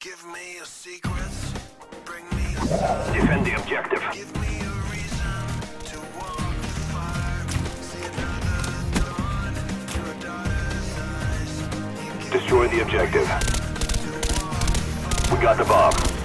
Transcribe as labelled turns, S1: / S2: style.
S1: Give me a secret. Bring me a sign.
S2: Defend the objective.
S1: Give me a reason to walk the fire. See another dawn through a daughter's eyes.
S2: Destroy the objective. We got the bomb.